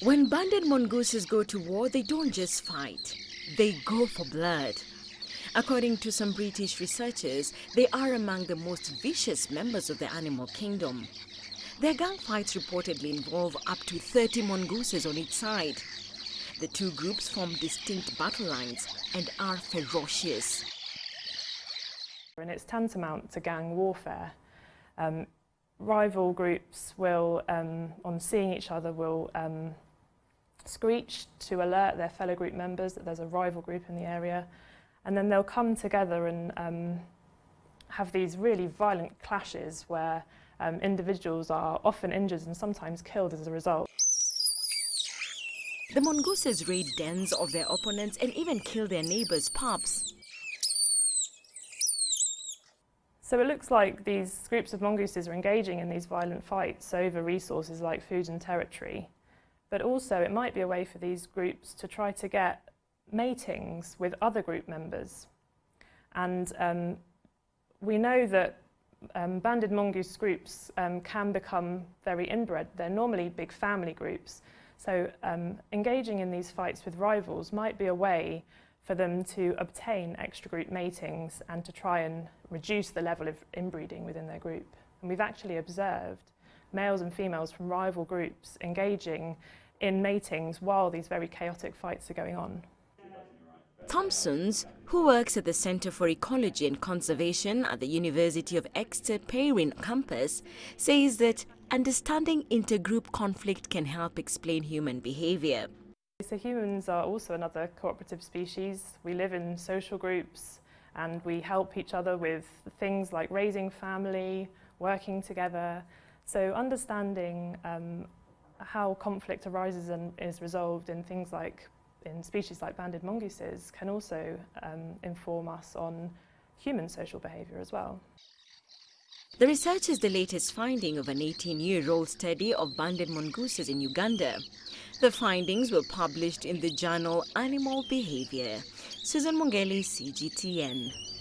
When banded mongooses go to war, they don't just fight, they go for blood. According to some British researchers, they are among the most vicious members of the animal kingdom. Their gang fights reportedly involve up to 30 mongooses on each side. The two groups form distinct battle lines and are ferocious. And it's tantamount to gang warfare. Um, rival groups will, um, on seeing each other, will um, screech to alert their fellow group members that there's a rival group in the area. And then they'll come together and um, have these really violent clashes where um, individuals are often injured and sometimes killed as a result. The mongooses raid dens of their opponents and even kill their neighbors' pups. So it looks like these groups of mongooses are engaging in these violent fights over resources like food and territory. But also it might be a way for these groups to try to get matings with other group members. And um, we know that um, banded mongoose groups um, can become very inbred. They're normally big family groups. So um, engaging in these fights with rivals might be a way for them to obtain extra group matings and to try and reduce the level of inbreeding within their group. And we've actually observed males and females from rival groups engaging in matings while these very chaotic fights are going on. Thompsons, who works at the Center for Ecology and Conservation at the University of Exeter Penryn campus, says that understanding intergroup conflict can help explain human behavior. So humans are also another cooperative species. We live in social groups and we help each other with things like raising family, working together. So understanding um, how conflict arises and is resolved in things like in species like banded mongooses can also um, inform us on human social behaviour as well. The research is the latest finding of an 18-year-old study of banded mongooses in Uganda. The findings were published in the journal Animal Behavior. Susan Mwongeli, CGTN.